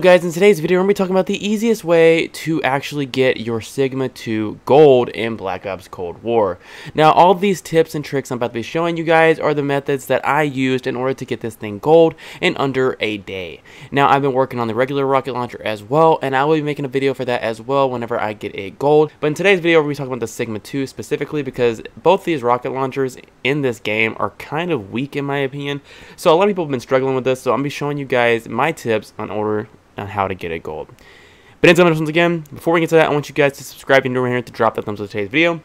guys, in today's video we're going to be talking about the easiest way to actually get your Cigma 2 gold in Black Ops Cold War. Now all these tips and tricks I'm about to be showing you guys are the methods that I used in order to get this thing gold in under a day. Now I've been working on the regular rocket launcher as well and I will be making a video for that as well whenever I get a gold. But in today's video we're to be talking about the Cigma 2 specifically because both these rocket launchers in this game are kind of weak in my opinion. So a lot of people have been struggling with this so I'm going to be showing you guys my tips on order on how to get a gold. But until once again, before we get to that, I want you guys to subscribe new here to drop that thumbs up to today's video.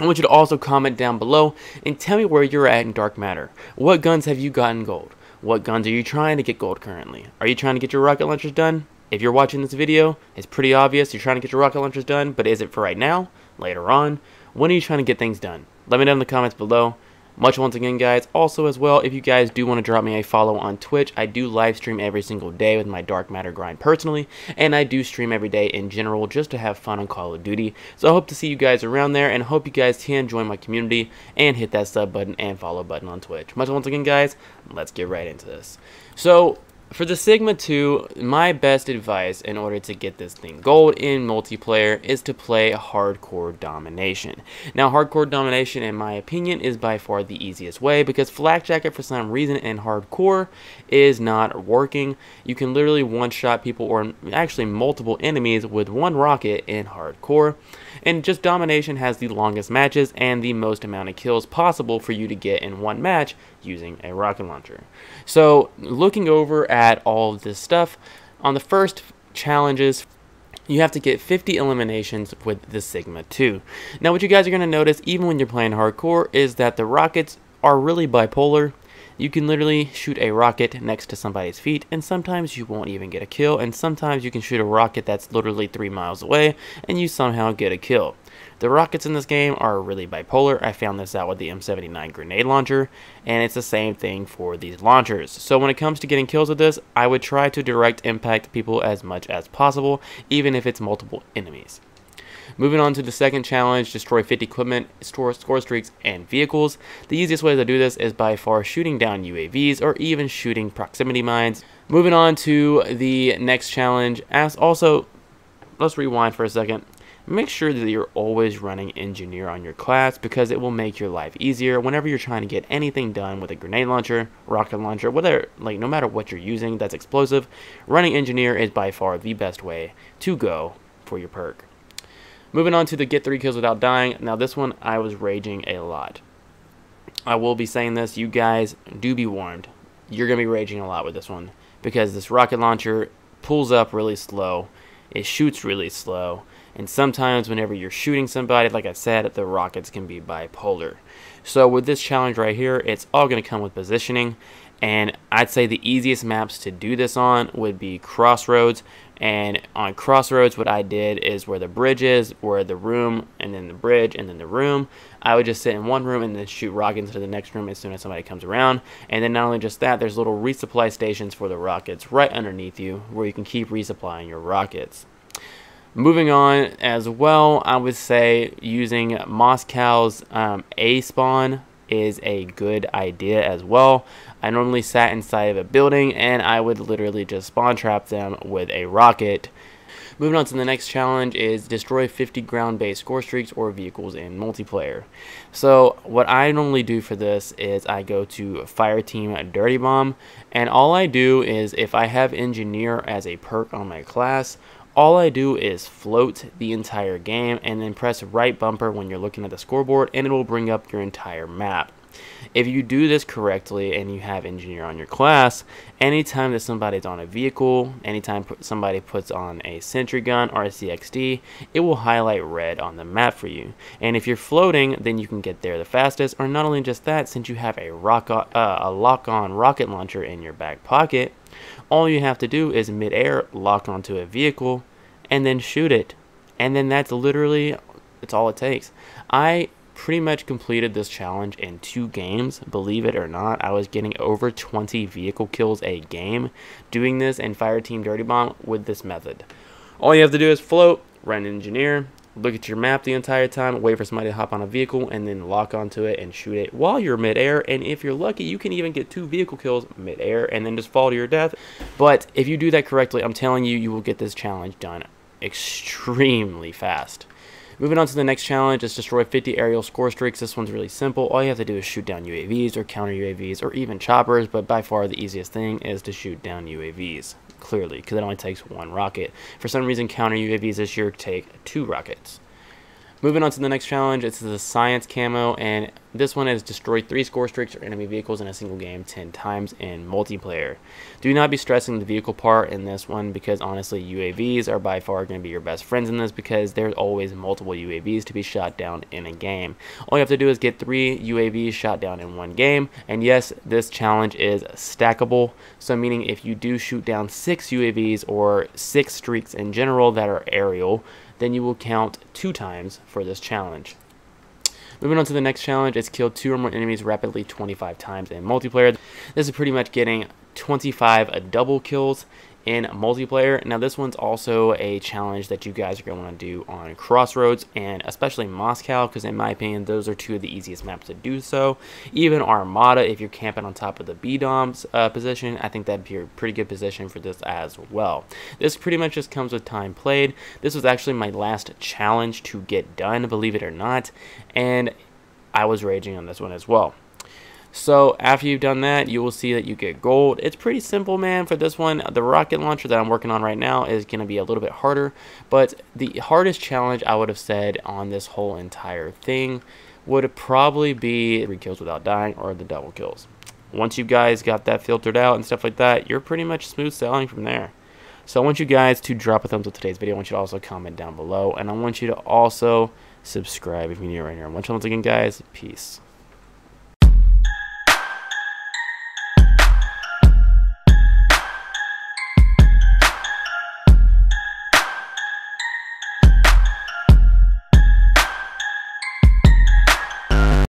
I want you to also comment down below and tell me where you're at in Dark Matter. What guns have you gotten gold? What guns are you trying to get gold currently? Are you trying to get your rocket launchers done? If you're watching this video, it's pretty obvious you're trying to get your rocket launchers done, but is it for right now? Later on? When are you trying to get things done? Let me know in the comments below. Much once again, guys. Also, as well, if you guys do want to drop me a follow on Twitch, I do live stream every single day with my Dark Matter grind personally, and I do stream every day in general just to have fun on Call of Duty. So I hope to see you guys around there, and hope you guys can join my community and hit that sub button and follow button on Twitch. Much once again, guys. Let's get right into this. So, for the Cigma 2, my best advice in order to get this thing gold in multiplayer is to play hardcore domination. Now, hardcore domination, in my opinion, is by far the easiest way because flak jacket, for some reason, in hardcore is not working. You can literally one-shot people or actually multiple enemies with one rocket in hardcore. And just domination has the longest matches and the most amount of kills possible for you to get in one match using a rocket launcher. So, looking over at all of this stuff, on the first challenges, you have to get 50 eliminations with the Cigma 2. Now what you guys are going to notice, even when you're playing hardcore, is that the rockets are really bipolar. You can literally shoot a rocket next to somebody's feet, and sometimes you won't even get a kill, and sometimes you can shoot a rocket that's literally 3 miles away, and you somehow get a kill. The rockets in this game are really bipolar. I found this out with the M79 grenade launcher, and it's the same thing for these launchers. So when it comes to getting kills with this, I would try to direct impact people as much as possible, even if it's multiple enemies. Moving on to the second challenge, destroy 50 equipment, store, score streaks, and vehicles. The easiest way to do this is by far shooting down UAVs or even shooting proximity mines. Moving on to the next challenge, as also, let's rewind for a second make sure that you're always running engineer on your class because it will make your life easier whenever you're trying to get anything done with a grenade launcher, rocket launcher, whatever, like no matter what you're using that's explosive, running engineer is by far the best way to go for your perk. Moving on to the get 3 kills without dying. Now this one I was raging a lot. I will be saying this, you guys do be warned. You're going to be raging a lot with this one because this rocket launcher pulls up really slow. It shoots really slow and sometimes whenever you're shooting somebody, like I said, the rockets can be bipolar. So with this challenge right here, it's all going to come with positioning. And I'd say the easiest maps to do this on would be Crossroads. And on Crossroads, what I did is where the bridge is, where the room, and then the bridge, and then the room. I would just sit in one room and then shoot rockets into the next room as soon as somebody comes around. And then not only just that, there's little resupply stations for the rockets right underneath you where you can keep resupplying your rockets. Moving on as well, I would say using Moscow's um, A spawn is a good idea as well. I normally sat inside of a building and I would literally just spawn trap them with a rocket. Moving on to the next challenge is destroy 50 ground-based score streaks or vehicles in multiplayer. So what I normally do for this is I go to Fire Team Dirty Bomb and all I do is if I have Engineer as a perk on my class all I do is float the entire game and then press right bumper when you're looking at the scoreboard and it will bring up your entire map. If you do this correctly and you have engineer on your class, anytime that somebody's on a vehicle, anytime somebody puts on a sentry gun or a CXD, it will highlight red on the map for you. And if you're floating, then you can get there the fastest, or not only just that, since you have a, rock uh, a lock-on rocket launcher in your back pocket, all you have to do is mid-air lock onto a vehicle and then shoot it. And then that's literally, it's all it takes. I pretty much completed this challenge in two games, believe it or not. I was getting over 20 vehicle kills a game doing this in Fireteam Dirty Bomb with this method. All you have to do is float, run engineer, look at your map the entire time, wait for somebody to hop on a vehicle, and then lock onto it and shoot it while you're midair. And if you're lucky, you can even get two vehicle kills midair and then just fall to your death. But if you do that correctly, I'm telling you, you will get this challenge done extremely fast. Moving on to the next challenge, is destroy 50 aerial score streaks. This one's really simple. All you have to do is shoot down UAVs or counter UAVs or even choppers, but by far the easiest thing is to shoot down UAVs, clearly, because it only takes one rocket. For some reason, counter UAVs this year take two rockets. Moving on to the next challenge, it's the science camo, and this one is destroy three score streaks or enemy vehicles in a single game 10 times in multiplayer. Do not be stressing the vehicle part in this one because honestly, UAVs are by far going to be your best friends in this because there's always multiple UAVs to be shot down in a game. All you have to do is get three UAVs shot down in one game, and yes, this challenge is stackable, so meaning if you do shoot down six UAVs or six streaks in general that are aerial, then you will count two times for this challenge. Moving on to the next challenge, it's kill two or more enemies rapidly 25 times in multiplayer. This is pretty much getting 25 double kills in multiplayer. Now, this one's also a challenge that you guys are going to want to do on Crossroads and especially Moscow, because in my opinion, those are two of the easiest maps to do so. Even Armada, if you're camping on top of the B-Dom's uh, position, I think that'd be a pretty good position for this as well. This pretty much just comes with time played. This was actually my last challenge to get done, believe it or not, and I was raging on this one as well. So after you've done that, you will see that you get gold. It's pretty simple, man. For this one, the rocket launcher that I'm working on right now is going to be a little bit harder. But the hardest challenge I would have said on this whole entire thing would probably be three kills without dying or the double kills. Once you guys got that filtered out and stuff like that, you're pretty much smooth sailing from there. So I want you guys to drop a thumbs up today's video. I want you to also comment down below. And I want you to also subscribe if you're new right here. Once once again, guys, peace.